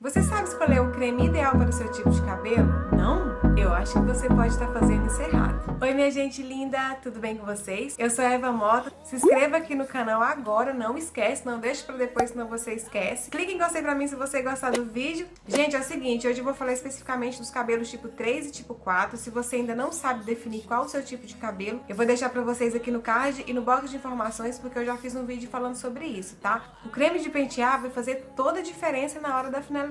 Você sabe escolher o creme ideal para o seu tipo de cabelo? Não? Eu acho que você pode estar fazendo isso errado. Oi, minha gente linda, tudo bem com vocês? Eu sou a Eva Mota. Se inscreva aqui no canal agora, não esquece, não deixe para depois, senão você esquece. Clique em gostei pra mim se você gostar do vídeo. Gente, é o seguinte, hoje eu vou falar especificamente dos cabelos tipo 3 e tipo 4. Se você ainda não sabe definir qual o seu tipo de cabelo, eu vou deixar para vocês aqui no card e no box de informações, porque eu já fiz um vídeo falando sobre isso, tá? O creme de pentear vai fazer toda a diferença na hora da finalização.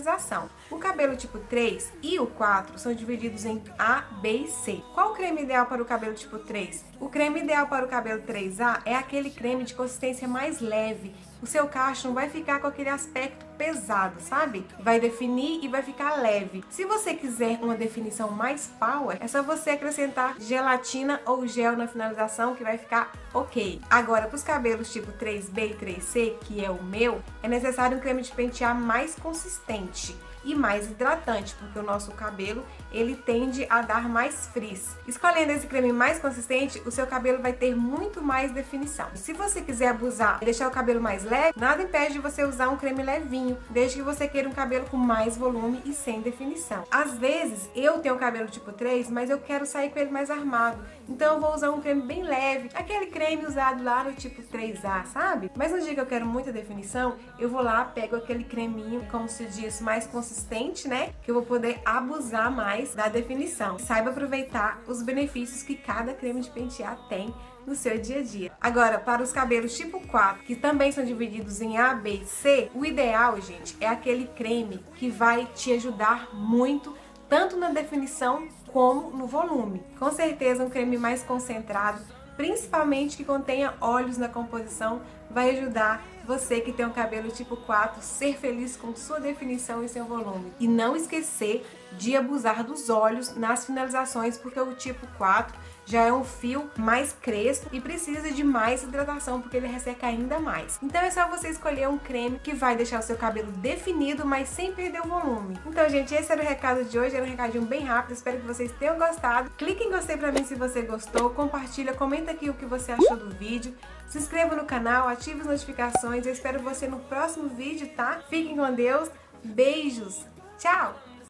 O cabelo tipo 3 e o 4 são divididos em A, B e C. Qual o creme ideal para o cabelo tipo 3? O creme ideal para o cabelo 3A é aquele creme de consistência mais leve. O seu cacho não vai ficar com aquele aspecto pesado, sabe? Vai definir e vai ficar leve. Se você quiser uma definição mais power, é só você acrescentar gelatina ou gel na finalização que vai ficar ok. Agora, para os cabelos tipo 3B e 3C, que é o meu, é necessário um creme de pentear mais consistente e mais hidratante, porque o nosso cabelo ele tende a dar mais frizz. Escolhendo esse creme mais consistente, o seu cabelo vai ter muito mais definição. Se você quiser abusar e deixar o cabelo mais leve, nada impede de você usar um creme levinho, desde que você queira um cabelo com mais volume e sem definição. Às vezes, eu tenho cabelo tipo 3, mas eu quero sair com ele mais armado, então eu vou usar um creme bem leve, aquele creme usado lá no tipo 3A, sabe? Mas no dia que eu quero muita definição, eu vou lá, pego aquele creminho, como se diz, mais consistente, né? Que eu vou poder abusar mais da definição. Saiba aproveitar os benefícios que cada creme de pentear tem no seu dia a dia. Agora, para os cabelos tipo 4, que também são divididos em A, B e C, o ideal, gente, é aquele creme que vai te ajudar muito tanto na definição como no volume. Com certeza um creme mais concentrado, principalmente que contenha óleos na composição, vai ajudar você que tem um cabelo tipo 4 ser feliz com sua definição e seu volume. E não esquecer de abusar dos óleos nas finalizações, porque o tipo 4 já é um fio mais crespo e precisa de mais hidratação porque ele resseca ainda mais. Então é só você escolher um creme que vai deixar o seu cabelo definido, mas sem perder o volume. Então, gente, esse era o recado de hoje, era um recadinho bem rápido, espero que vocês tenham gostado. Clique em gostei pra mim se você gostou, compartilha, comenta aqui o que você achou do vídeo. Se inscreva no canal, ative as notificações, eu espero você no próximo vídeo, tá? Fiquem com Deus, beijos, tchau!